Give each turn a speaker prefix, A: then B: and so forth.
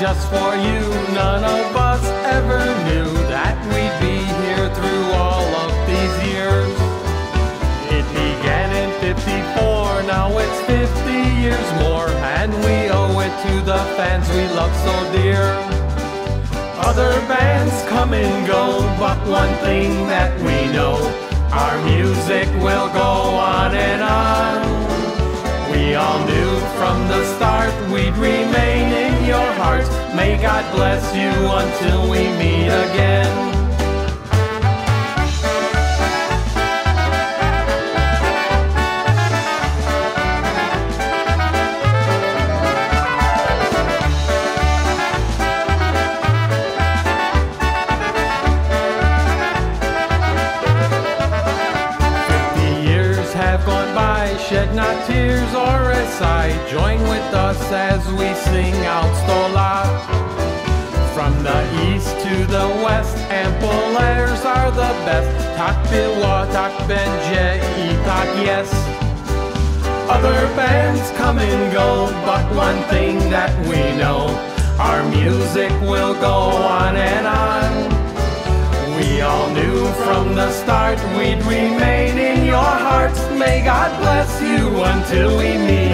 A: just for you. None of us ever knew that we'd be here through all of these years. It began in 54, now it's 50 years more, and we owe it to the fans we love so dear. Other bands come and go, but one thing that we know, our music will go on and on. We all knew from the start we'd remain God bless you until we meet again. Fifty years have gone by, shed not tears or a sigh. Join with us as we sing out Sto lat. Best. Tak było, tak będzie i tak jest. Other bands come and go, but one thing that we know, our music will go on and on. We all knew from the start we'd remain in your hearts. May God bless you until we meet